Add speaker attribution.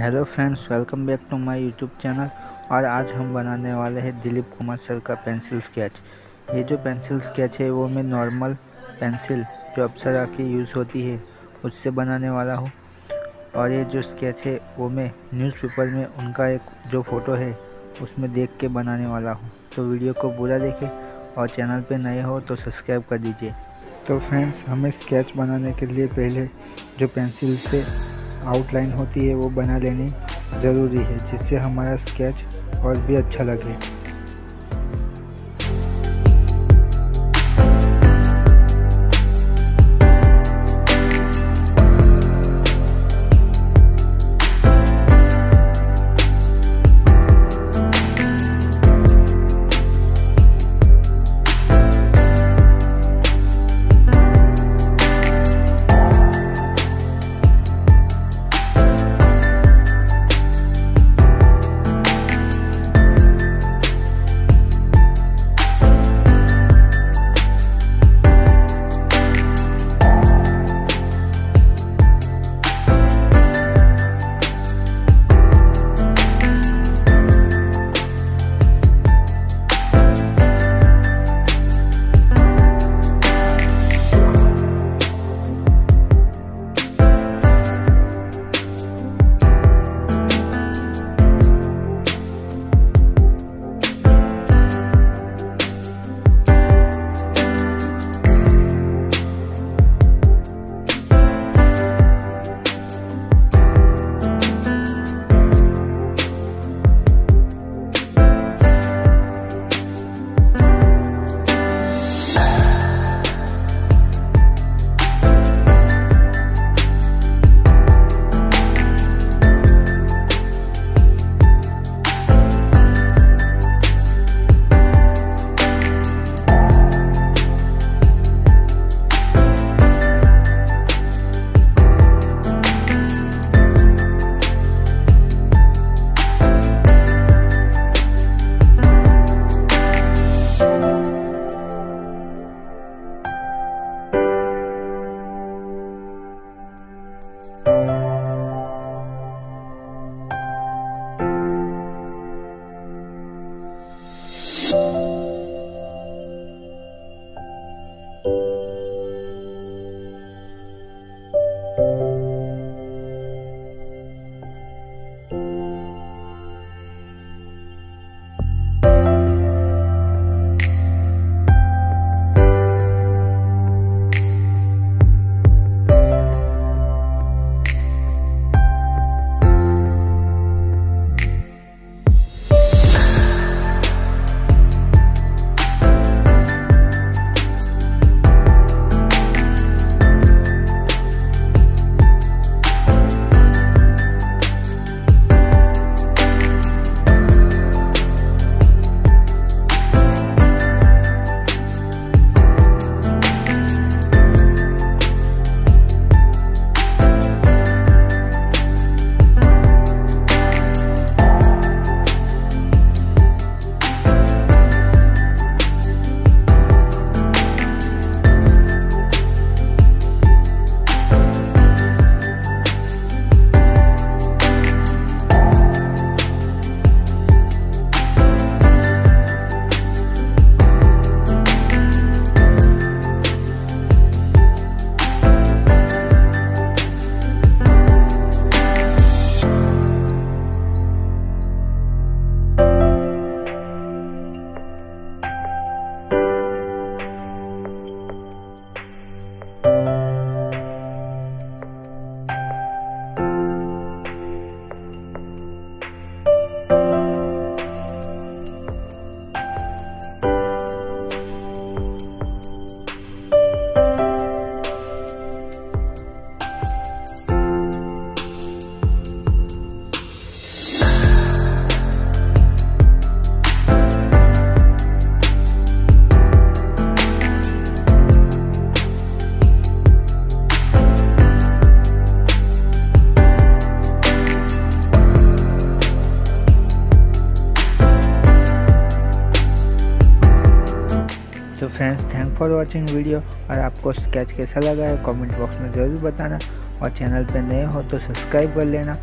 Speaker 1: Hello friends welcome back to my YouTube channel और आज हम बनाने वाले हैं दिलीप कुमार सर का पेंसिल स्केच ये जो पेंसिल स्केच है, वो मैं नॉर्मल पेंसिल जो अप्सरा की यूज़ होती है, उससे बनाने वाला हूँ। और ये जो स्केच है, वो मैं न्यूज़पेपर में उनका एक जो फ़ोटो है, उसमें देख के बनाने वाला हूँ। तो वीडियो को पूरा देखें और चैनल पर नए हो तो सब्सक्राइब कर दीजिए। तो फ्रेंड्स हमें स्केच बनाने के लिए पहले जो पेंसिल से आउटलाइन होती है, वो बना लेनी ज़रूरी है, जिससे हमारा स्केच और भी अच्छा लगे। Friends thank for watching video और आपको स्केच कैसा लगा है कमेंट बॉक्स में ज़रूर बताना और चैनल पर नए हो तो सब्सक्राइब कर लेना।